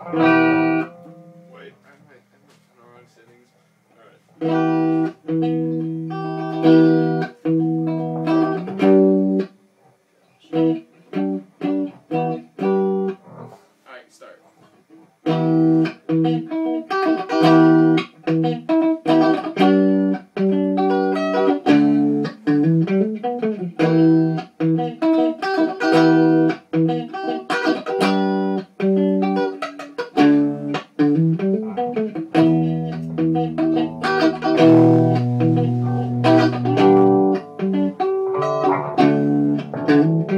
Wait, I have my, I have the wrong settings. Alright. Alright, start.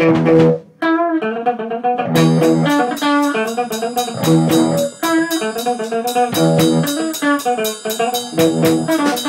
Thank you.